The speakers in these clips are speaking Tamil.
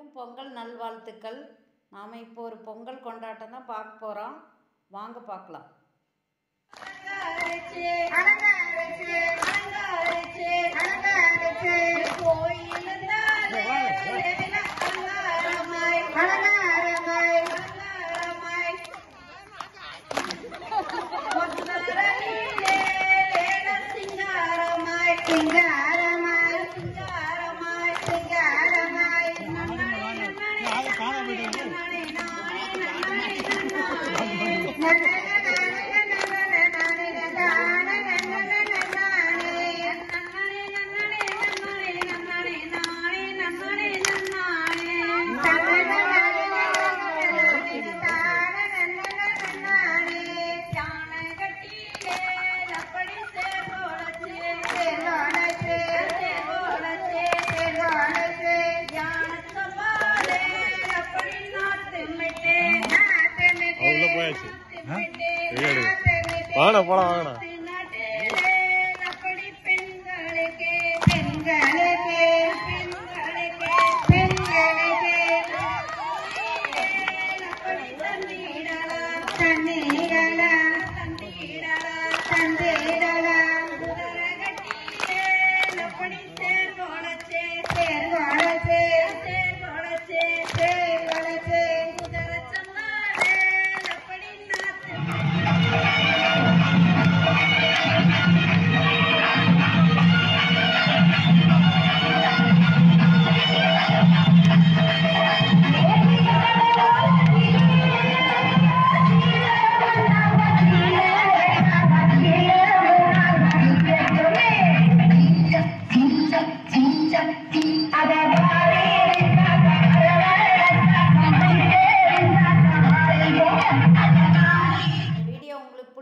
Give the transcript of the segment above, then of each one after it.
அனைவருக்கும் பொங்கல் நல்வாழ்த்துக்கள். நாம் இப்போ ஒரு பொங்கல் கொண்டாட்டம் தான் பார்க்க போகிறோம் வாங்க பார்க்கலாம். finger. ஏடு வாங்கண்ணா போலாம் வாங்கண்ணா. வீடியோ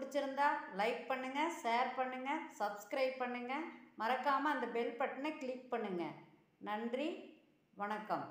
பிடிச்சிருந்தா லைக் பண்ணுங்கள் ஷேர் பண்ணுங்கள் சப்ஸ்கிரைப் பண்ணுங்கள் மறக்காமல் அந்த பெல் பட்டனை கிளிக் பண்ணுங்கள் நன்றி வணக்கம்.